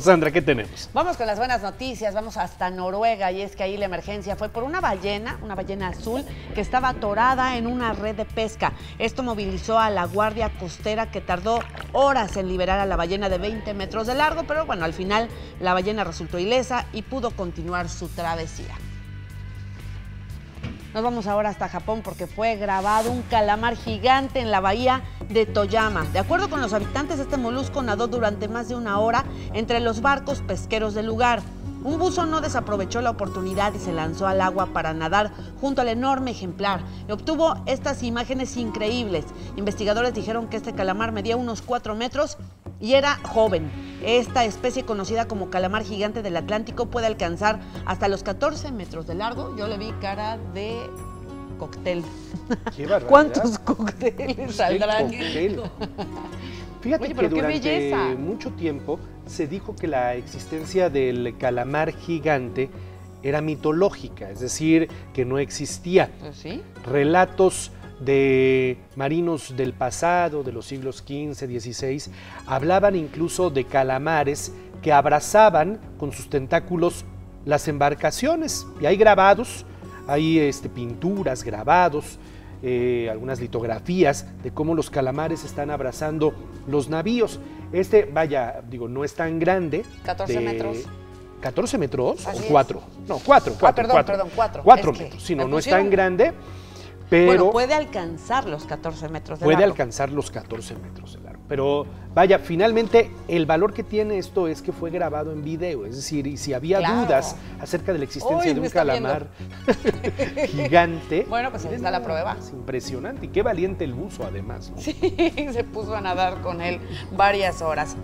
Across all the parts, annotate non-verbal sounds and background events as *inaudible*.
Sandra, ¿qué tenemos? Vamos con las buenas noticias, vamos hasta Noruega y es que ahí la emergencia fue por una ballena, una ballena azul que estaba atorada en una red de pesca. Esto movilizó a la guardia costera que tardó horas en liberar a la ballena de 20 metros de largo, pero bueno, al final la ballena resultó ilesa y pudo continuar su travesía. Nos vamos ahora hasta Japón porque fue grabado un calamar gigante en la bahía de Toyama. De acuerdo con los habitantes, este molusco nadó durante más de una hora entre los barcos pesqueros del lugar. Un buzo no desaprovechó la oportunidad y se lanzó al agua para nadar junto al enorme ejemplar. Y obtuvo estas imágenes increíbles. Investigadores dijeron que este calamar medía unos 4 metros y era joven. Esta especie conocida como calamar gigante del Atlántico puede alcanzar hasta los 14 metros de largo. Yo le vi cara de cóctel. ¿Cuántos cócteles saldrán? Fíjate que durante mucho tiempo se dijo que la existencia del calamar gigante era mitológica, es decir, que no existía. ¿Sí? Relatos de marinos del pasado, de los siglos XV, XVI, hablaban incluso de calamares que abrazaban con sus tentáculos las embarcaciones. Y hay grabados, hay este, pinturas, grabados, eh, algunas litografías de cómo los calamares están abrazando los navíos. Este, vaya, digo, no es tan grande. 14 metros. ¿14 metros? ¿O 4? No, 4, 4. Ah, perdón, perdón, 4. 4 metros. Si no, no es tan grande. Pero bueno, puede alcanzar los 14 metros de puede largo. Puede alcanzar los 14 metros de largo. Pero vaya, finalmente el valor que tiene esto es que fue grabado en video. Es decir, y si había claro. dudas acerca de la existencia Uy, de un calamar *laughs* gigante. Bueno, pues ahí está la prueba. Es impresionante. Y qué valiente el buzo, además. ¿no? Sí, *laughs* se puso a nadar con él varias horas.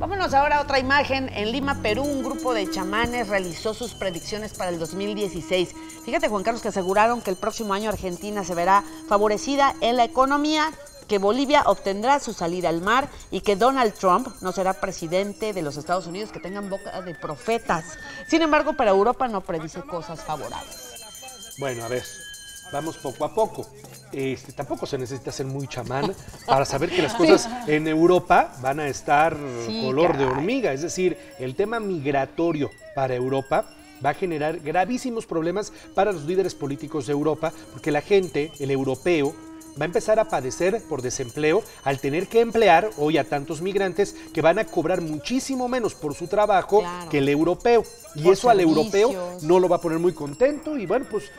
Vámonos ahora a otra imagen. En Lima, Perú, un grupo de chamanes realizó sus predicciones para el 2016. Fíjate, Juan Carlos, que aseguraron que el próximo año Argentina se verá favorecida en la economía, que Bolivia obtendrá su salida al mar y que Donald Trump no será presidente de los Estados Unidos, que tengan boca de profetas. Sin embargo, para Europa no predice cosas favorables. Bueno, a ver, vamos poco a poco. Este, tampoco se necesita ser muy chamán para saber que las *laughs* cosas sí. en Europa van a estar sí, color caray. de hormiga. Es decir, el tema migratorio para Europa va a generar gravísimos problemas para los líderes políticos de Europa, porque la gente, el europeo, va a empezar a padecer por desempleo al tener que emplear hoy a tantos migrantes que van a cobrar muchísimo menos por su trabajo claro. que el europeo. Y por eso servicios. al europeo no lo va a poner muy contento y bueno, pues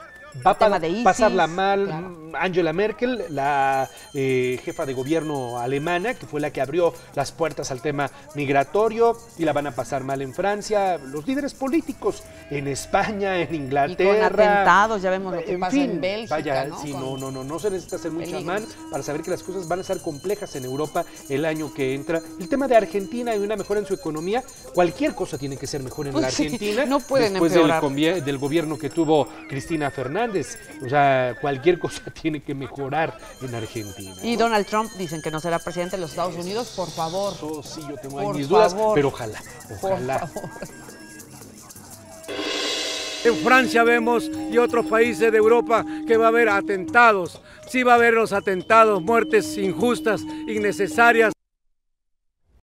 va a pasarla mal claro. Angela Merkel, la eh, jefa de gobierno alemana, que fue la que abrió las puertas al tema migratorio, y la van a pasar mal en Francia, los líderes políticos en España, en Inglaterra. Y con atentados, ya vemos lo que en pasa fin, en Bélgica. Vaya, ¿no? sí, no, no, no, no se necesita muy peligros. chamán para saber que las cosas van a ser complejas en Europa el año que entra. El tema de Argentina y una mejora en su economía, cualquier cosa tiene que ser mejor en la sí, Argentina. no pueden después del, del gobierno que tuvo Cristina Fernández. O sea, cualquier cosa *laughs* tiene que mejorar en Argentina. Y. Donald Trump dicen que no será presidente de los Estados Unidos, por favor. Eso sí, yo tengo ahí mis dudas, favor. pero ojalá, Por ojalá. favor. En Francia vemos y otros países de Europa que va a haber atentados. Sí va a haber los atentados, muertes injustas, innecesarias.